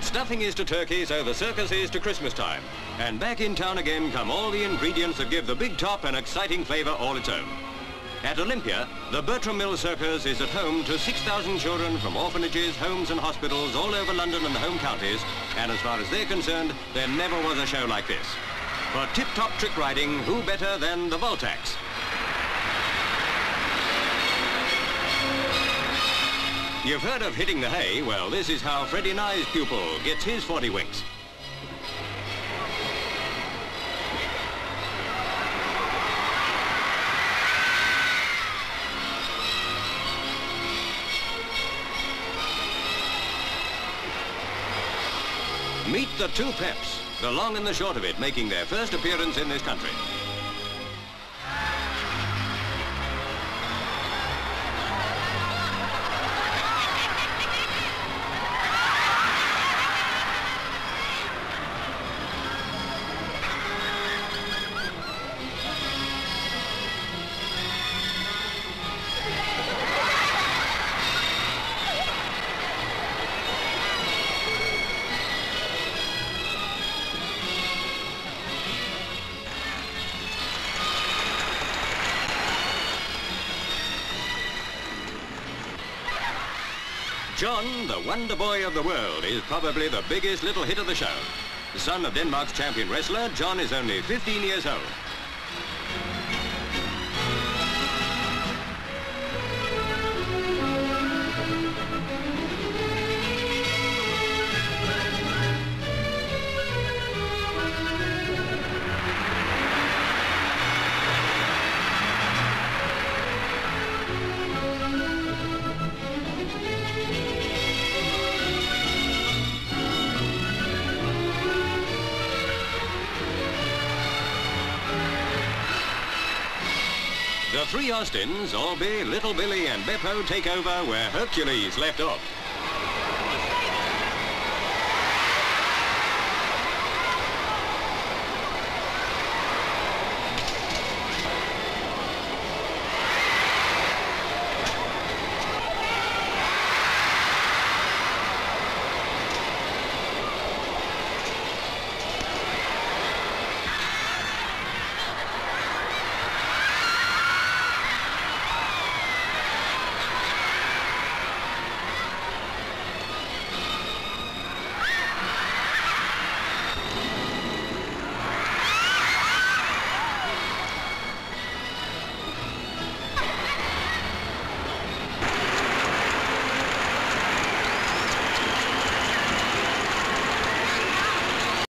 What stuffing is to turkey, so the circus is to Christmas time. And back in town again come all the ingredients that give the big top an exciting flavour all its own. At Olympia, the Bertram Mills Circus is at home to 6,000 children from orphanages, homes and hospitals all over London and the home counties. And as far as they're concerned, there never was a show like this. For tip-top trick riding, who better than the Voltax? You've heard of hitting the hay? Well, this is how Freddie Nye's pupil gets his 40 winks. Meet the two Peps, the long and the short of it, making their first appearance in this country. John, the wonder boy of the world, is probably the biggest little hit of the show. The son of Denmark's champion wrestler, John is only 15 years old. The three Austins, Orby, Little Billy and Beppo take over where Hercules left off.